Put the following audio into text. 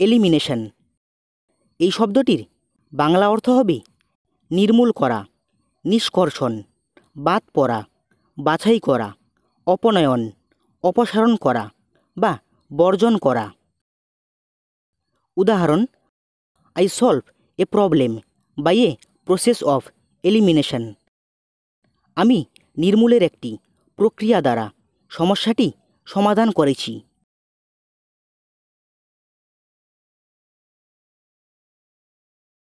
Elimination. এই শব্দটির বাংলা অর্থ হবে নির্মূল করা, নিষ্কর্ষণ, বাদ পড়া, বাছাই করা, অপনয়ন, অপসারণ করা বা বর্জন করা। উদাহরণ I solve a problem by a process of elimination আমি নির্মূলের একটি প্রক্রিয়া দ্বারা সমস্যাটি সমাধান করেছি।